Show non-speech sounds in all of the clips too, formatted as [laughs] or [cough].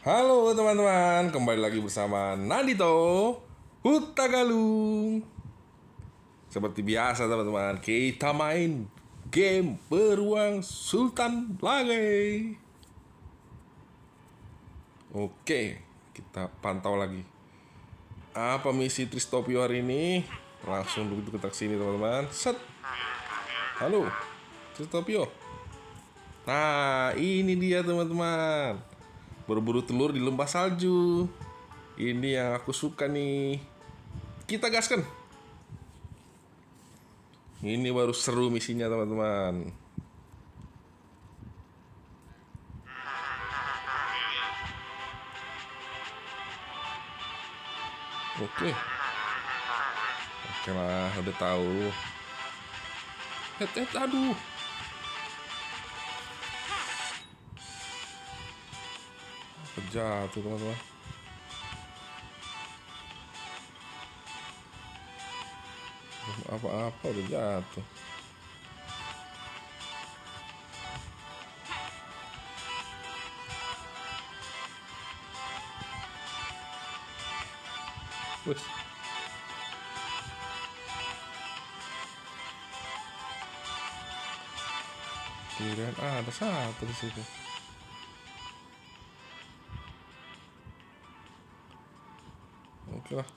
Halo teman-teman, kembali lagi bersama Nandito Hutagalung. Seperti biasa teman-teman, kita main game beruang Sultan lagi Oke, kita pantau lagi. Apa misi Tristopio hari ini? Langsung begitu kita sini teman-teman. Set. Halo, Tristopio. Nah, ini dia teman-teman berburu telur di lembah salju. Ini yang aku suka nih. Kita gaskan. Ini baru seru misinya teman-teman. Oke. Oke lah, udah tahu. Het, aduh. Jatuh teman-teman apa-apa udah jatuh Wes. Kirain ada satu di situ. Lah.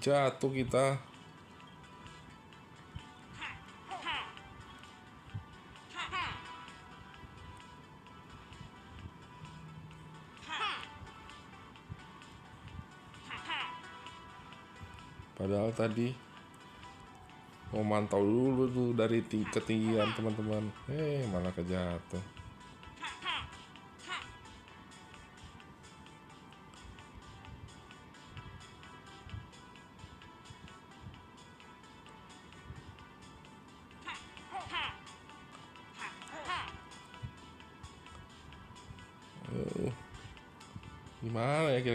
Jatuh kita. Padahal tadi mau mantau dulu tuh dari ketinggian teman-teman. Eh, malah kejatuh.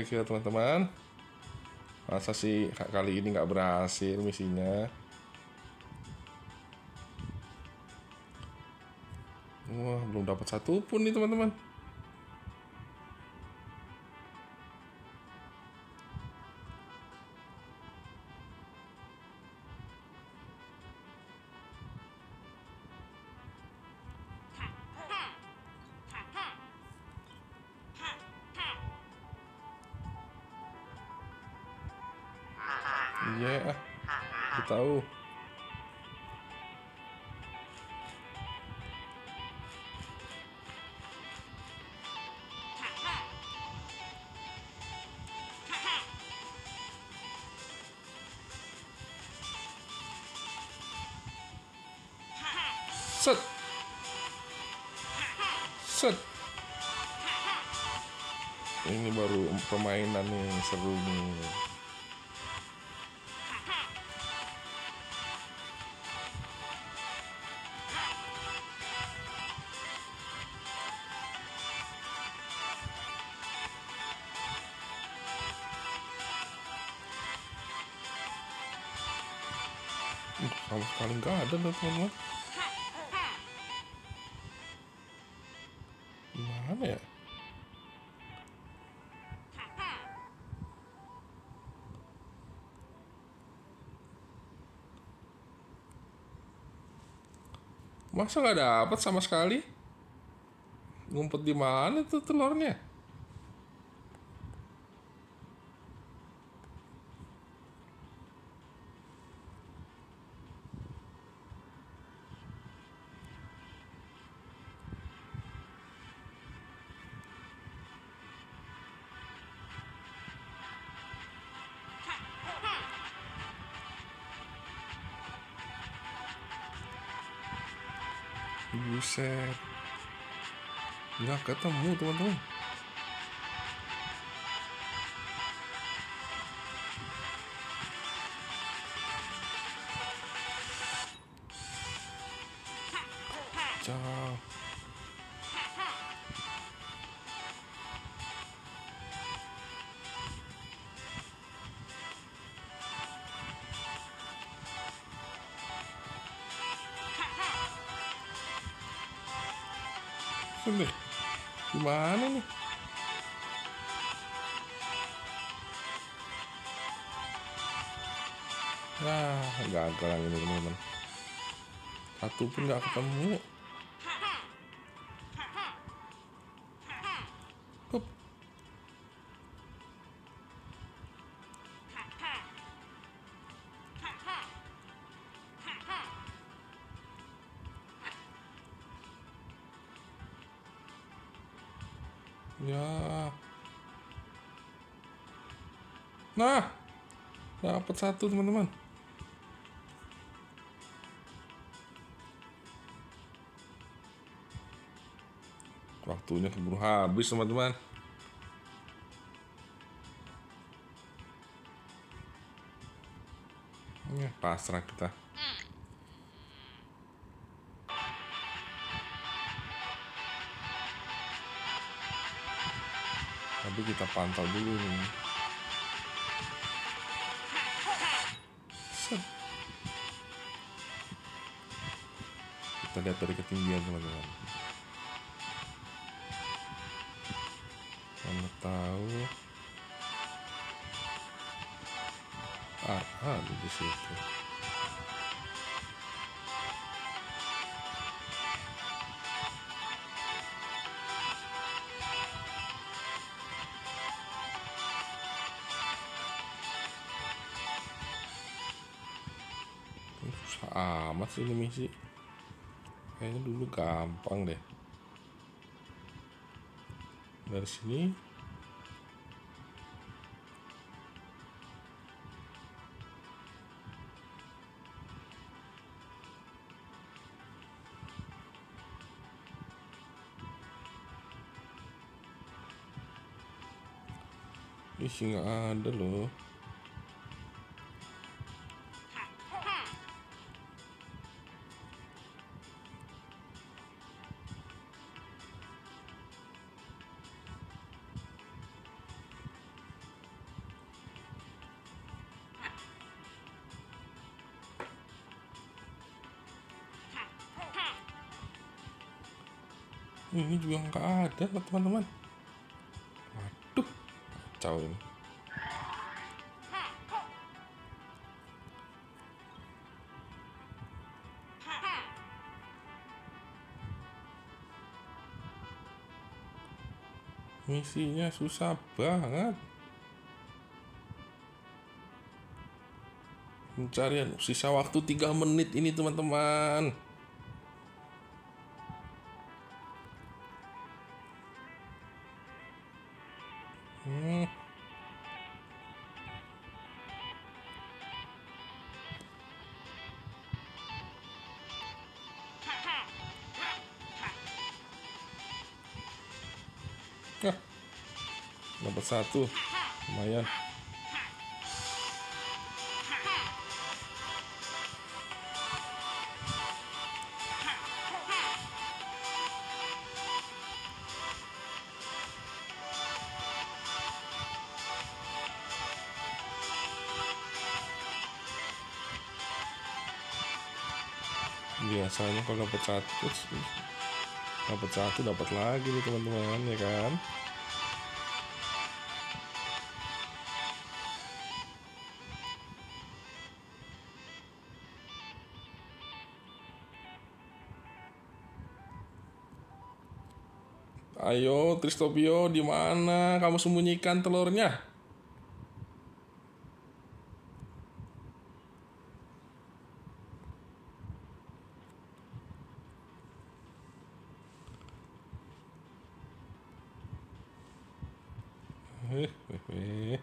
Gimana ya teman-teman? Masa sih kali ini nggak berhasil misinya? Wah, belum dapat satu pun nih teman-teman. Iya, ah. Aku tahu. Set. Set. Ini baru permainan nih seru nih. Ada teman-teman. Gimana ya? Masa nggak dapat sama sekali? Ngumpet di mana tuh telurnya? Buset. Nggak ketemu teman-teman. Jauh. Sini. Gimana nih? Nah, gagal ini teman-teman. Satu pun nggak ketemu. Ya. Nah, dapat satu teman-teman. Waktunya keburu habis teman-teman. Ya, pasrah kita. Tapi kita pantau dulu nih. Kita lihat dari ketinggian teman-teman. Mana tahu. Ah, ada di situ. Amat sih ini misi. Kayaknya dulu gampang deh. Dari sini Ih, nggak ada loh. Ini juga nggak ada teman-teman. Waduh, kacau ini. Misinya susah banget. Pencarian sisa waktu 3 menit ini teman-teman. Nah, dapat satu, lumayan. Biasanya kalau dapat satu, dapat satu dapat lagi nih teman-teman ya kan? Ayo, Tristopio, di mana kamu sembunyikan telurnya? Eh, eh, eh.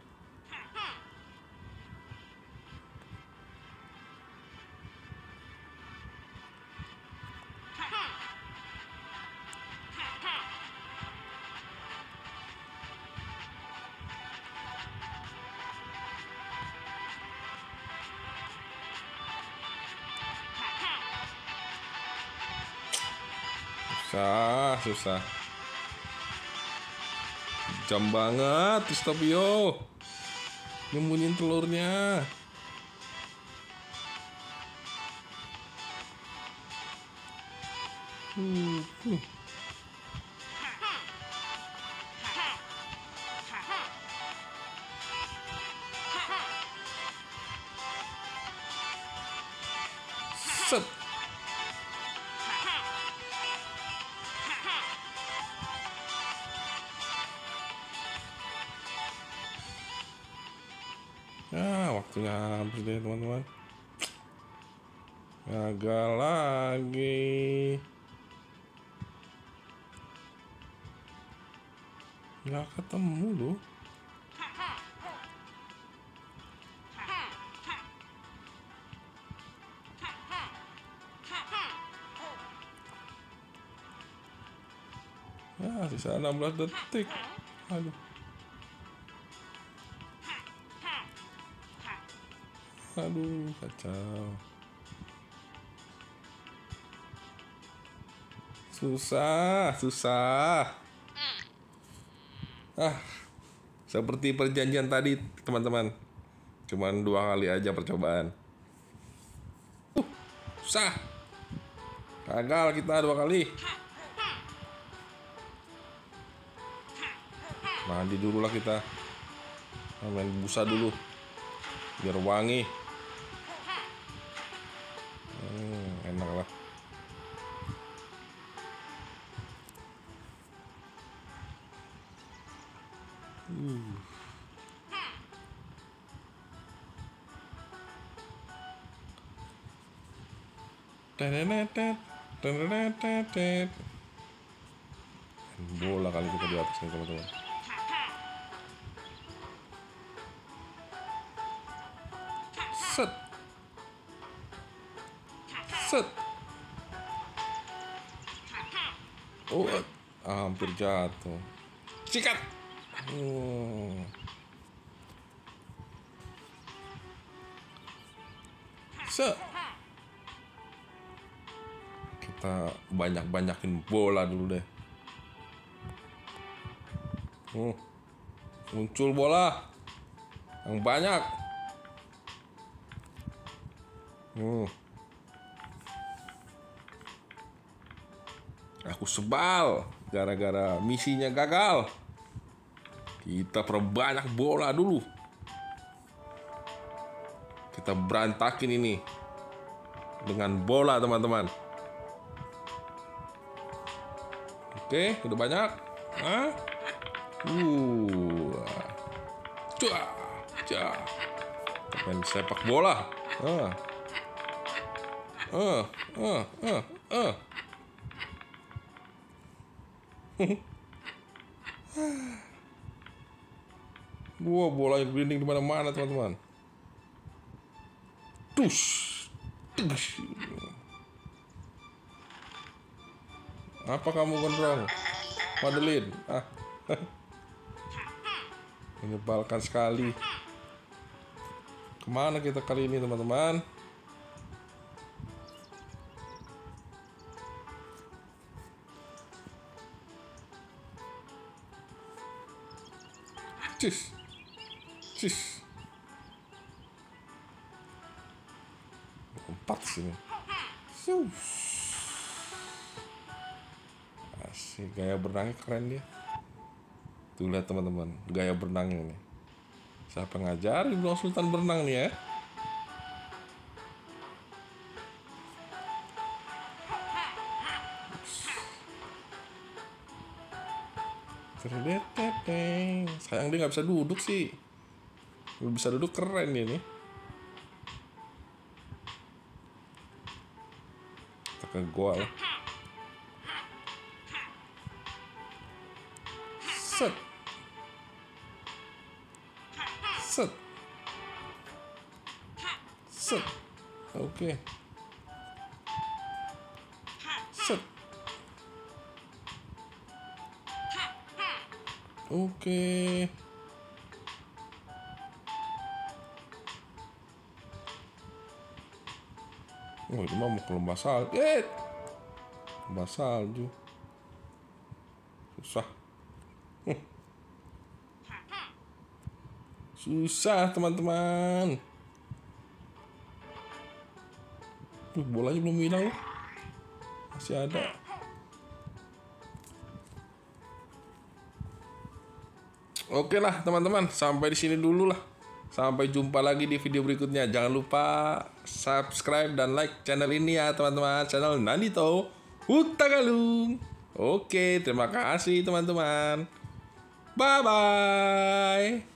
Susah, susah. Kejam banget Istobio Nyembunyiin telurnya Hmm. hmm. Set. Deh teman-teman. Gagal lagi. Nggak ketemu loh. Ya, sisa 16 detik. Aduh. Aduh, kacau. Susah, susah. Ah, seperti perjanjian tadi, teman-teman. Cuman dua kali aja percobaan. Uh, susah. Gagal kita dua kali. Mandi dulu lah kita. Main busa dulu. Biar wangi. Tenenetet. Bola kali kita di atas nih teman-teman. Set. Set. Oh, hampir jatuh. Sikat. Hmm. Set. Kita banyak-banyakin bola dulu deh. Hmm. Muncul bola yang banyak. Hmm. Aku sebal gara-gara misinya gagal. Kita perbanyak bola dulu. Kita berantakin ini dengan bola teman-teman. Oke, udah banyak. Hah? Uh. Cua, cua. Main sepak bola. Ah. Ah, ah, ah, ah. [laughs] Wah, bola yang berinding di mana-mana, teman-teman. Tus. Tus. Apa kamu gondrong? Madeline. Ah. [laughs] Menyebalkan sekali. Ke mana kita kali ini, teman-teman? Cis. Cis. Empat sini. Asik, gaya berenangnya keren dia. Tuh lihat teman-teman, gaya berenangnya nih. Siapa ngajarin Bang Sultan berenang nih ya? Sayang dia nggak bisa duduk sih. Bisa duduk keren dia nih. Kita ke gua lah. Set. Set. Set. Oke. Set. Oke. Oh, ini mah mau ke lembah salju. Eh! Lembah salju. Susah. Susah, teman-teman. Tuh, bolanya belum hilang loh. Masih ada. Oke lah teman-teman, sampai di sini dulu lah. Sampai jumpa lagi di video berikutnya. Jangan lupa subscribe dan like channel ini ya teman-teman. Channel Nandito Hutagalung. Oke, terima kasih teman-teman. Bye-bye.